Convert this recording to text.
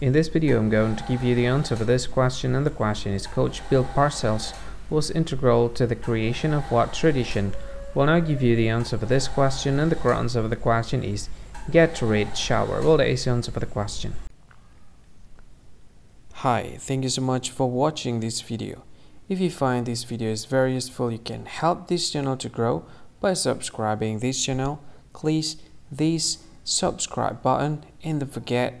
In this video I'm going to give you the answer for this question and the question is Coach Bill Parcells was integral to the creation of what tradition? Well now I give you the answer for this question and the correct answer for the question is Get Gatorade shower. Well that is the answer for the question. Hi, thank you so much for watching this video. If you find this video is very useful, you can help this channel to grow by subscribing this channel. Please this subscribe button and don't forget